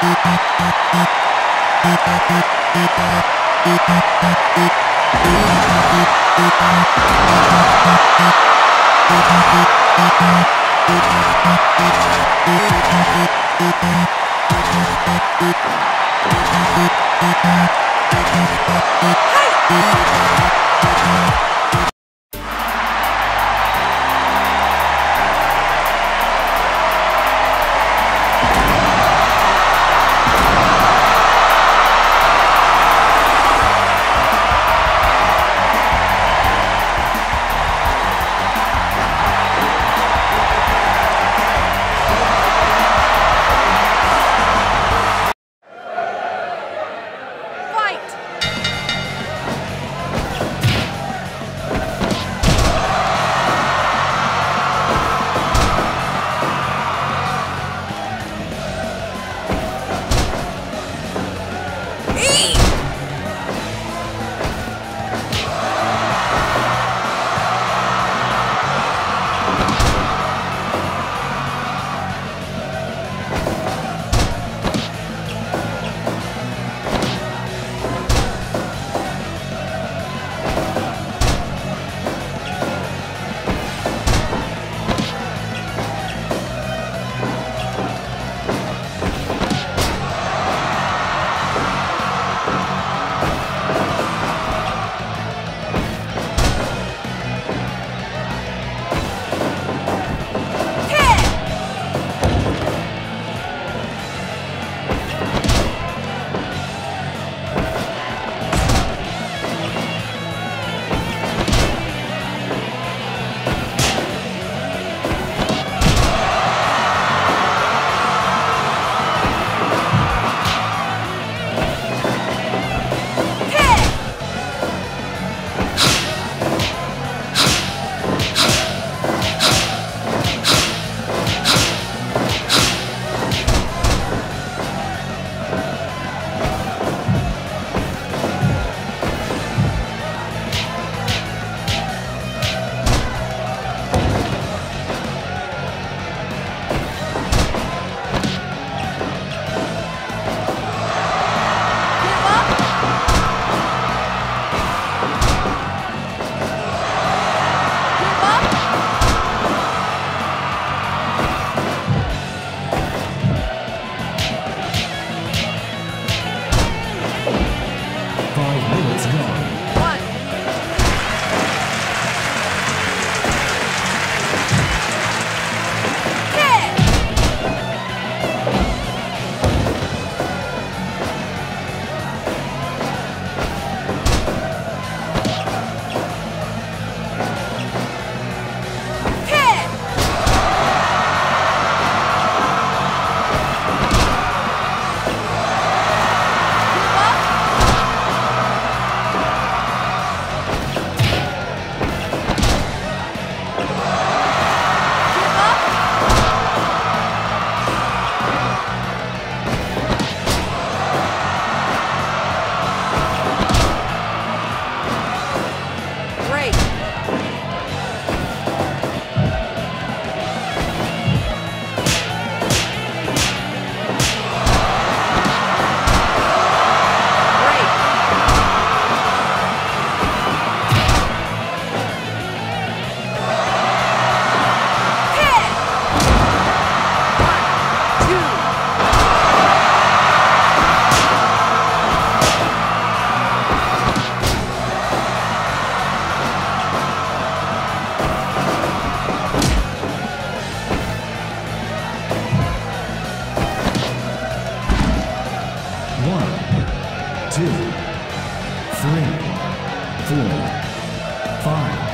Hey! Wow. fine.